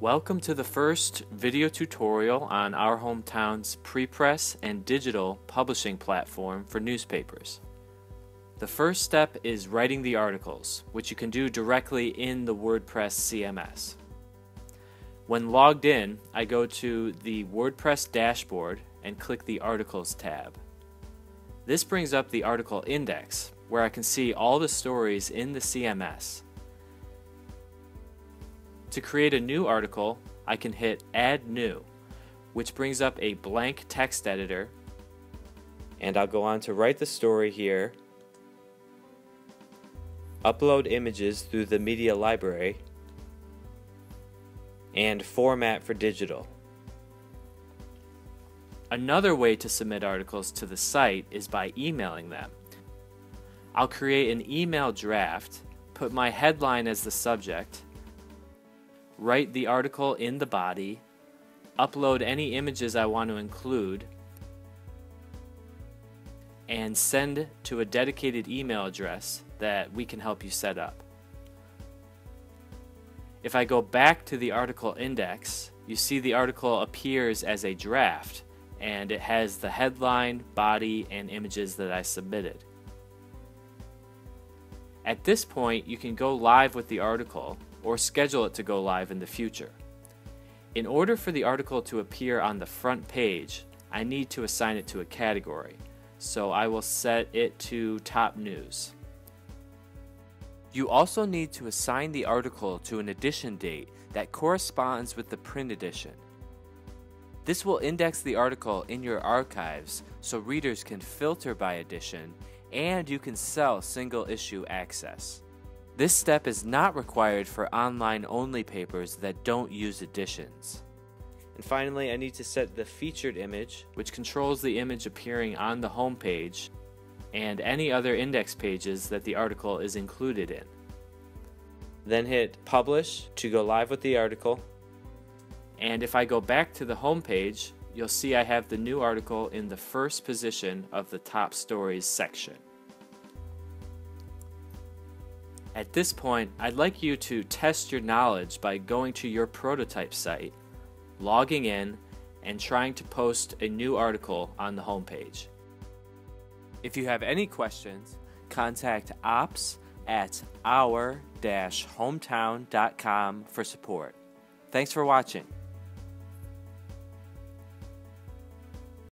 Welcome to the first video tutorial on our hometown's prepress and digital publishing platform for newspapers. The first step is writing the articles, which you can do directly in the WordPress CMS. When logged in, I go to the WordPress dashboard and click the Articles tab. This brings up the article index, where I can see all the stories in the CMS. To create a new article, I can hit Add New, which brings up a blank text editor. And I'll go on to write the story here, upload images through the media library, and format for digital. Another way to submit articles to the site is by emailing them. I'll create an email draft, put my headline as the subject, write the article in the body, upload any images I want to include, and send to a dedicated email address that we can help you set up. If I go back to the article index, you see the article appears as a draft and it has the headline, body, and images that I submitted. At this point, you can go live with the article or schedule it to go live in the future. In order for the article to appear on the front page, I need to assign it to a category, so I will set it to Top News. You also need to assign the article to an edition date that corresponds with the print edition. This will index the article in your archives so readers can filter by edition and you can sell single issue access. This step is not required for online only papers that don't use editions. And finally, I need to set the featured image, which controls the image appearing on the home page and any other index pages that the article is included in. Then hit publish to go live with the article. And if I go back to the home page, you'll see I have the new article in the first position of the top stories section. At this point, I'd like you to test your knowledge by going to your prototype site, logging in, and trying to post a new article on the homepage. If you have any questions, contact ops at our-hometown.com for support. Thanks for watching.